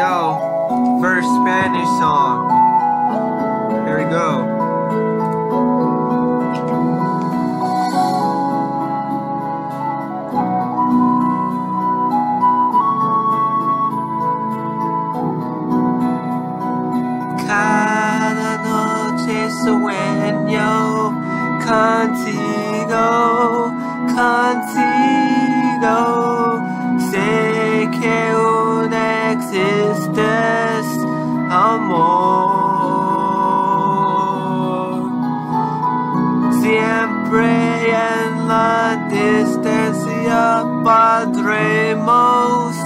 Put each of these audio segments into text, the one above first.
Yo, first Spanish song. Here we go. Cada noche sueño contigo, contigo. Existes, amor. Siempre en la distancia podremos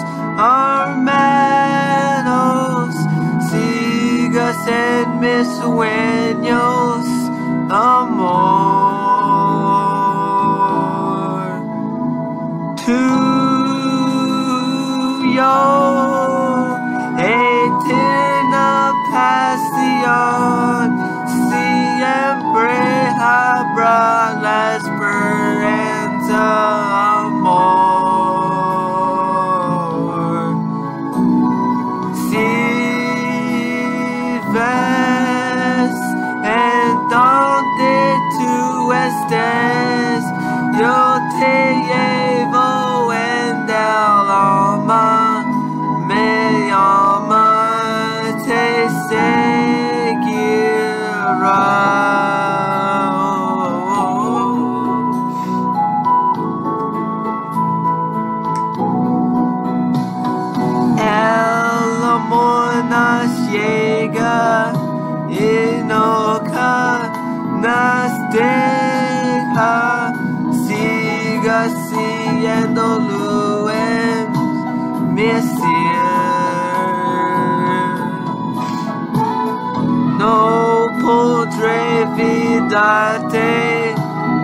hermanos. Sigas en mis sueños, amor. Tú estés, yo te llevo en el alma, me llama, te seguirá. El amor nos llega En mi ser. No podré olvidarte,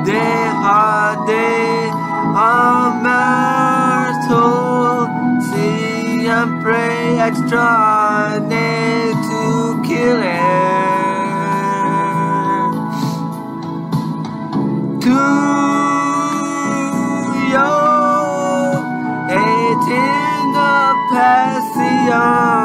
dejar de amar. Siempre extrañé eterna